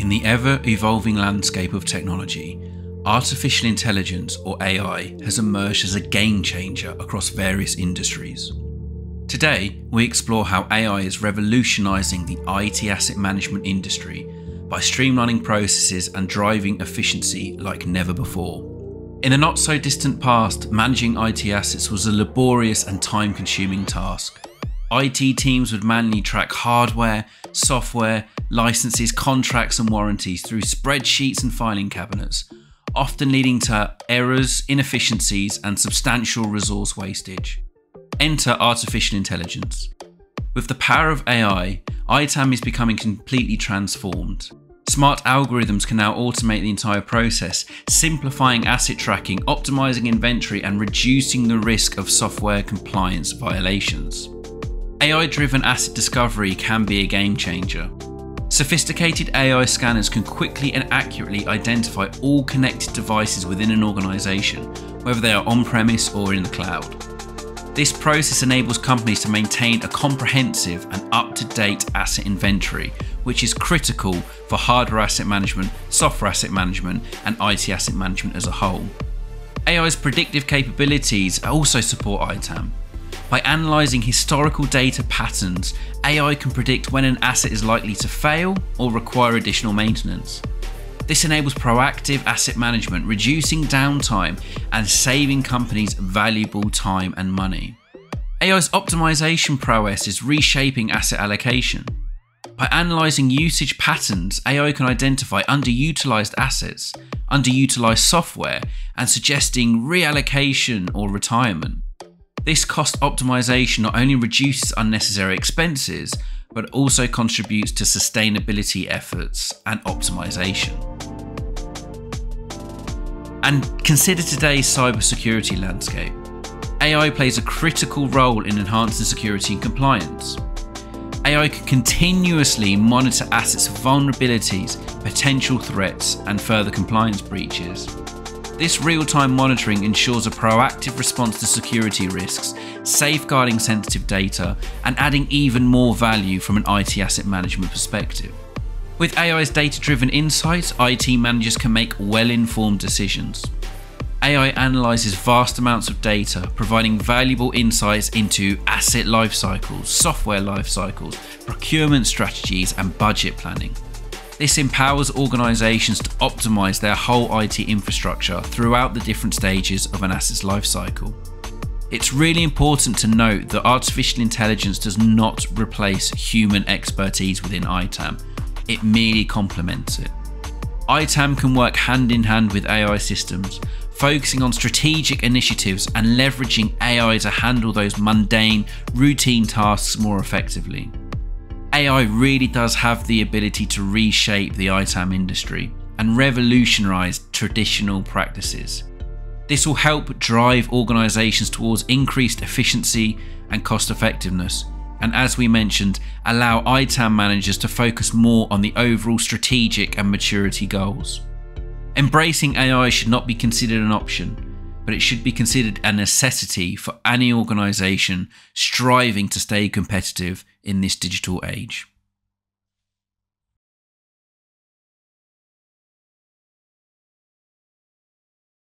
In the ever evolving landscape of technology, artificial intelligence, or AI, has emerged as a game changer across various industries. Today, we explore how AI is revolutionising the IT asset management industry by streamlining processes and driving efficiency like never before. In the not so distant past, managing IT assets was a laborious and time consuming task. IT teams would manually track hardware, software, licenses, contracts, and warranties through spreadsheets and filing cabinets, often leading to errors, inefficiencies, and substantial resource wastage. Enter artificial intelligence. With the power of AI, ITAM is becoming completely transformed. Smart algorithms can now automate the entire process, simplifying asset tracking, optimizing inventory, and reducing the risk of software compliance violations. AI driven asset discovery can be a game changer. Sophisticated AI scanners can quickly and accurately identify all connected devices within an organization, whether they are on premise or in the cloud. This process enables companies to maintain a comprehensive and up to date asset inventory, which is critical for hardware asset management, software asset management, and IT asset management as a whole. AI's predictive capabilities also support ITAM. By analysing historical data patterns, AI can predict when an asset is likely to fail or require additional maintenance. This enables proactive asset management, reducing downtime and saving companies valuable time and money. AI's optimization prowess is reshaping asset allocation. By analysing usage patterns, AI can identify underutilized assets, underutilized software, and suggesting reallocation or retirement. This cost optimization not only reduces unnecessary expenses, but also contributes to sustainability efforts and optimization. And consider today's cybersecurity landscape. AI plays a critical role in enhancing security and compliance. AI can continuously monitor assets' vulnerabilities, potential threats, and further compliance breaches. This real time monitoring ensures a proactive response to security risks, safeguarding sensitive data, and adding even more value from an IT asset management perspective. With AI's data driven insights, IT managers can make well informed decisions. AI analyzes vast amounts of data, providing valuable insights into asset life cycles, software life cycles, procurement strategies, and budget planning. This empowers organizations to optimize their whole IT infrastructure throughout the different stages of an asset's lifecycle. It's really important to note that artificial intelligence does not replace human expertise within ITAM it merely complements it. ITAM can work hand in hand with AI systems, focusing on strategic initiatives and leveraging AI to handle those mundane, routine tasks more effectively. AI really does have the ability to reshape the ITAM industry and revolutionise traditional practices. This will help drive organisations towards increased efficiency and cost effectiveness, and as we mentioned, allow ITAM managers to focus more on the overall strategic and maturity goals. Embracing AI should not be considered an option, but it should be considered a necessity for any organisation striving to stay competitive in this digital age.